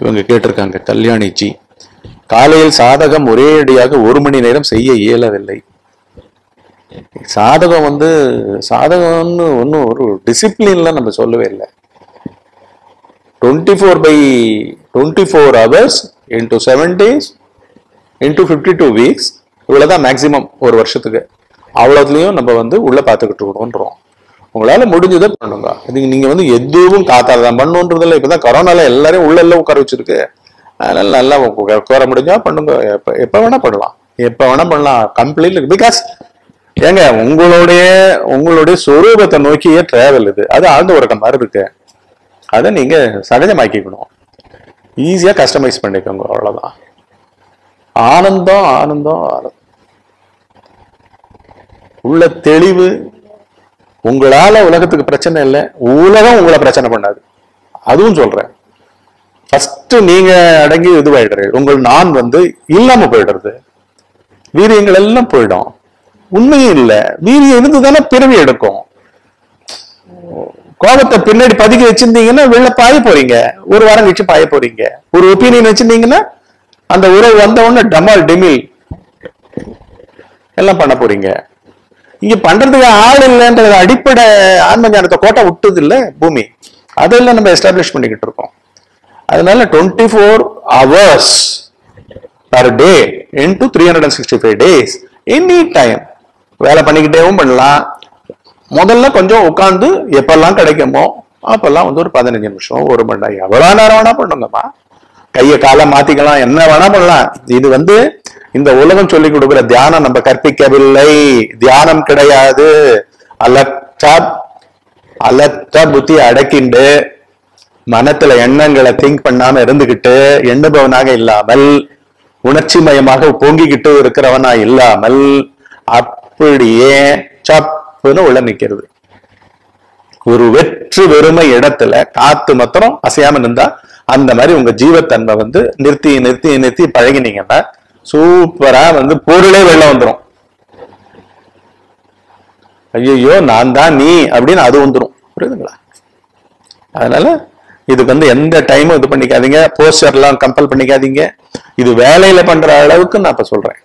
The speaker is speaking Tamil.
இவங்க கேட்டிருக்காங்க கல்யாணிச்சி காலையில் சாதகம் ஒரே அடியாக ஒரு மணி நேரம் செய்ய இயலவில்லை. சாதகம் வந்து சாதகம்னு ஒன்றும் ஒரு டிசிப்ளின்லாம் நம்ம சொல்லவே இல்லை. Twenty four by twenty four hours into seven days into fifty two weeks இவ்வளோதான் மேக்ஸிமம் ஒரு வருஷத்துக்கு. அவ்வளோத்துலேயும் நம்ம வந்து உள்ளே பார்த்துக்கிட்டு இருக்கணுன்றோம் உங்களால் முடிஞ்சதை பண்ணுங்க. இது நீங்கள் வந்து எதுவும் காத்தால தான் பண்ணுன்றதில்ல. இப்பதான் கொரோனால எல்லாரையும் உள்ள எல்லாம் உட்கார வச்சிருக்கு. அதனால நல்லா உட்கார முடிஞ்சால் பண்ணுங்க. எப்போ எப்போ வேணால் பண்ணலாம். எப்போ வேணால் பண்ணலாம். கம்ப்ளீட்லி பிகாஸ் ஏங்க உங்களுடைய உங்களுடைய சொரூபத்தை நோக்கியே டிராவல் இது. அது ஆழ்ந்த உறக்கம் மாதிரி இருக்கு. அதை நீங்கள் சகஜமாக்கிக்கணும். ஈஸியா கஸ்டமைஸ் பண்ணிக்கோங்க அவ்வளவுதான். ஆனந்தம் ஆனந்தம் ஆனந்தம். உள்ள தெளிவு உங்களால உலகத்துக்கு பிரச்சனை இல்லை உலகம் உங்களை பிரச்சனை பண்ணாது. அதுவும் சொல்றேன். ஃபஸ்ட்டு நீங்க அடங்கி இதுவாயிடுறது உங்கள் நான் வந்து இல்லாம போயிடுறது. வீரியங்கள் எல்லாம் போயிடும். உண்மையும் இல்ல வீரியம் இருந்து தானே பிறவி எடுக்கும். கோபத்தை பின்னாடி பதுக்கி வச்சிருந்தீங்கன்னா வெளில பாய போறீங்க. ஒரு வாரம் கழிச்சு பாய போறீங்க. ஒரு ஒப்பீனியன் வச்சிருந்தீங்கன்னா அந்த உறவு வந்த உடனே டமால் டெமில் எல்லாம் பண்ண போறீங்க. இங்க பண்றதுக்கு ஆள் இல்லைன்றது அடிப்படை ஆன்ம ஞானத்தை கோட்டை விட்டது இல்லை பூமி. அதெல்லாம் நம்ம எஸ்டாப்ளிஷ் பண்ணிக்கிட்டு இருக்கோம். அதனால twenty four hours per day into three hundred and sixty five days any time வேலை பண்ணிக்கிட்டேவும் பண்ணலாம். முதல்ல கொஞ்சம் உட்காந்து எப்பெல்லாம் கிடைக்குமோ அப்பெல்லாம் வந்து ஒரு பதினஞ்சு நிமிஷம் ஒரு மணி நேரம். எவ்வளவு நேரம் வேணா பண்ணுங்கம்மா. கையை காலை மாத்திக்கலாம் என்ன வேணா பண்ணலாம். இது வந்து இந்த உலகம் சொல்லி கொடுக்கிற தியானம் நம்ம கற்பிக்கவில்லை. தியானம் கிடையாது. அலற்றா அலற்ற புத்தி அடக்கிண்டு மனத்துல எண்ணங்களை திங்க் பண்ணாம இருந்துகிட்டு எண்ணுபவனாக இல்லாமல் உணர்ச்சி மயமாக பொங்கிக்கிட்டு இருக்கிறவனா இல்லாமல் அப்படியே சப் உள்ள நிக்கிறது. ஒரு வெற்று வெறுமை இடத்துல காத்து மாத்திரம் அசையாம நின்றா அந்த மாதிரி உங்க ஜீவத்தன்மை வந்து நிறுத்தி நிறுத்தி நிறுத்தி பழகினீங்கன்னா சூப்பரா வந்து பொருளே வெளில வந்துரும். ஐயோ நான் தான் நீ அப்படின்னு அது வந்துடும் புரியுதுங்களா? அதனால இதுக்கு வந்து எந்த டைமும் இது பண்ணிக்காதீங்க. போஸ்டர்லாம் கம்பல் பண்ணிக்காதீங்க. இது வேலையில பண்ற அளவுக்கு நான் இப்ப சொல்றேன்.